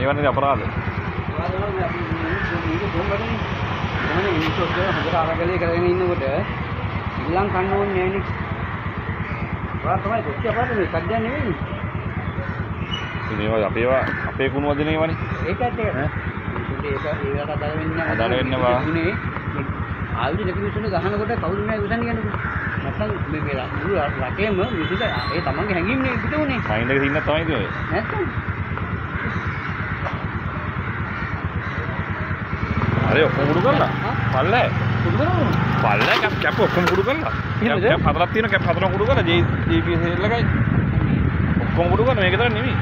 ඒවනේ අපරාධ. හොඳට අරගලේ කරගෙන ඉන්නකොට ඉල්ලම් කන්න ඕනේ නෑනේ. ඔයා තමයි කොච්චර අපරාධ මේ සද්දයක් නෙවෙයි. ඉතින් ඒවා අපේ කුණු වදින ඒවානේ. ඒකත් ඒක. ඒක ඒකට අදාළ වෙන්නේ නැහැ. අදාළ වෙන්නේ. තිබුණේ ආයුධ විසුණු ගහනකොට කවුරු නෑ උසන්නේ කියන්නේ. නැත්තම් මේ මේ රටේම විසුද ඒ තමන්ගේ හැඟීම් නේ පිට උනේ. මයින්ඩ් එකේ ඉන්න තමයි ඉතින් ඔය. හරි ඔක්කොම කුඩු කරලා. පල්ලෑ. කුඩු කරමු. පල්ලෑ කැප් කැප් ඔක්කොම කුඩු කරලා. කැප්? කැප් හතරක් තියෙනවා කැප් හතරක් කුඩු කරලා GPS එකයි. ඔක්කොම කුඩු කරලා මේක තරම් නෙමෙයි.